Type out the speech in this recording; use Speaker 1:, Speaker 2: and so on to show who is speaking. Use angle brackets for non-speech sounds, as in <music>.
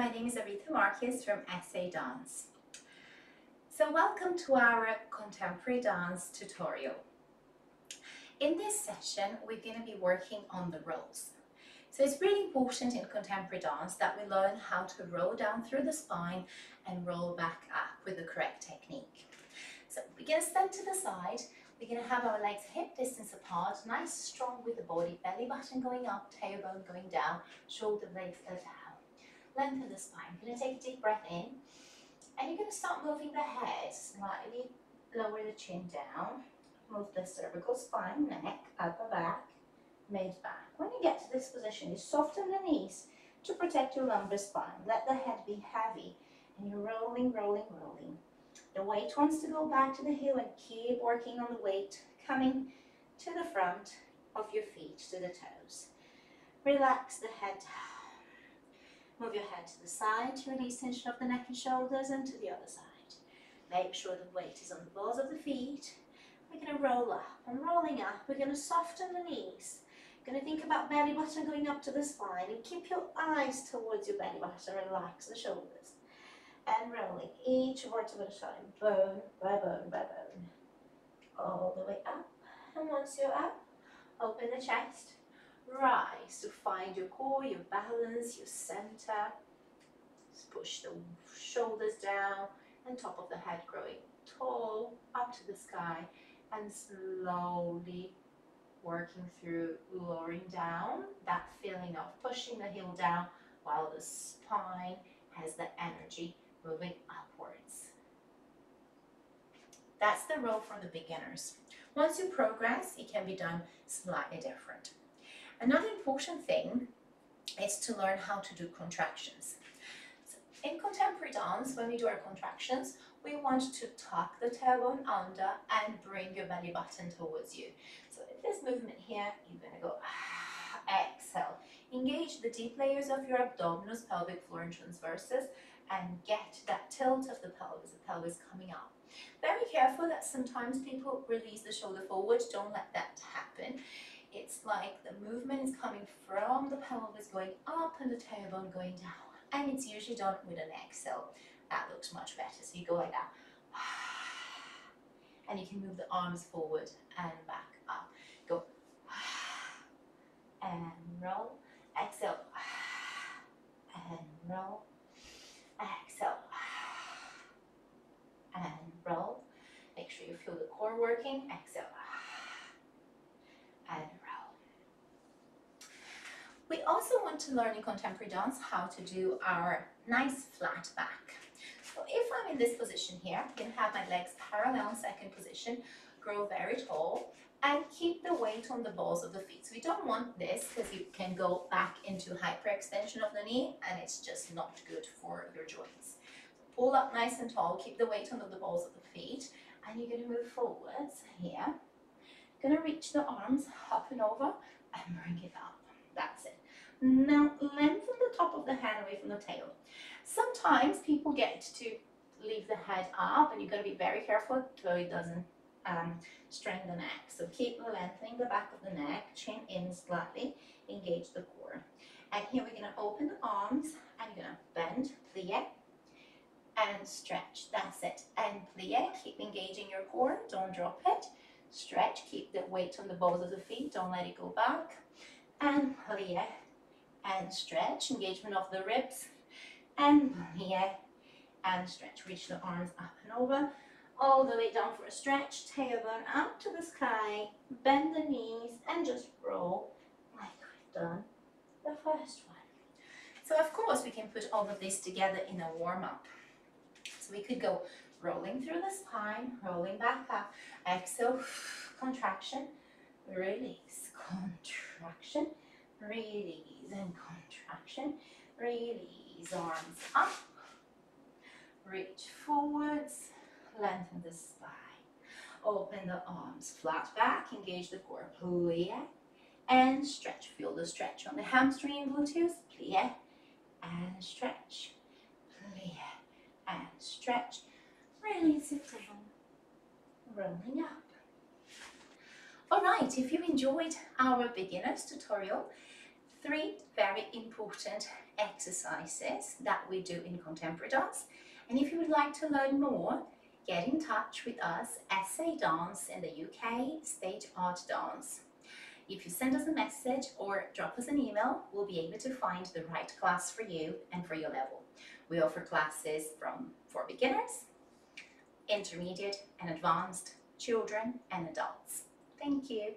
Speaker 1: My name is Aretha Marquez from SA Dance. So welcome to our contemporary dance tutorial. In this session, we're going to be working on the rolls. So it's really important in contemporary dance that we learn how to roll down through the spine and roll back up with the correct technique. So we're going to stand to the side. We're going to have our legs hip distance apart, nice strong with the body, belly button going up, tailbone going down, shoulder blades go down. Lengthen the spine. You're going to take a deep breath in and you're going to start moving the head slightly, lower the chin down, move the cervical spine, neck, upper back, mid back. When you get to this position, you soften the knees to protect your lumbar spine. Let the head be heavy and you're rolling, rolling, rolling. The weight wants to go back to the heel and keep working on the weight coming to the front of your feet, to the toes. Relax the head. Move your head to the side to release tension of the neck and shoulders and to the other side. Make sure the weight is on the balls of the feet. We're going to roll up and rolling up. We're going to soften the knees. Going to think about belly button going up to the spine and keep your eyes towards your belly button. Relax the shoulders and rolling each vertebra time, bone by bone by bone, all the way up. And once you're up, open the chest, rise to find your core, your balance, your center. Just push the shoulders down and top of the head growing tall up to the sky and slowly working through lowering down that feeling of pushing the heel down while the spine has the energy moving upwards. That's the roll for the beginners. Once you progress, it can be done slightly different. Another important thing is to learn how to do contractions. So in contemporary dance, when we do our contractions, we want to tuck the tailbone under and bring your belly button towards you. So in this movement here, you're going to go ah, exhale. Engage the deep layers of your abdominals, pelvic floor and transversus and get that tilt of the pelvis, the pelvis coming up. Very careful that sometimes people release the shoulder forward, don't let that happen. It's like the movement is coming from the pelvis going up and the tailbone going down. And it's usually done with an exhale. That looks much better. So you go like that. <sighs> And you can move the arms forward and back up. Go <sighs> and roll. Exhale <sighs> and roll exhale. And roll. Make sure you feel the core working. Exhale. And. We also want to learn in contemporary dance how to do our nice flat back. So if I'm in this position here, I can have my legs parallel in second position, grow very tall, and keep the weight on the balls of the feet. So we don't want this because you can go back into hyperextension of the knee and it's just not good for your joints. Pull up nice and tall, keep the weight on the balls of the feet and you're going to move forwards here. Going to reach the arms up and over and bring it up. That's it. Now lengthen the top of the head away from the tail. Sometimes people get to leave the head up and you've got to be very careful so it doesn't um, strain the neck. So keep lengthening the back of the neck, chin in slightly, engage the core. And here we're going to open the arms and you're going to bend, plie, and stretch. That's it. And plie, keep engaging your core, don't drop it. Stretch, keep the weight on the balls of the feet, don't let it go back. And plie, and stretch, engagement of the ribs, and plie, and stretch. Reach the arms up and over all the way down for a stretch, tailbone up to the sky, bend the knees and just roll like we've done the first one. So of course we can put all of this together in a warm-up. So we could go rolling through the spine, rolling back up, exhale, contraction, release, contraction, release and contraction, release, arms up, reach forwards, lengthen the spine. Open the arms, flat back, engage the core, plie, and stretch. Feel the stretch on the hamstring and gluteus, plie, and stretch, plie, and stretch. Release it down, rolling up. Alright, if you enjoyed our beginners tutorial, three very important exercises that we do in contemporary dance. And if you would like to learn more, get in touch with us, SA Dance in the UK, Stage Art Dance. If you send us a message or drop us an email, we'll be able to find the right class for you and for your level. We offer classes from for beginners, intermediate and advanced, children and adults. Thank you.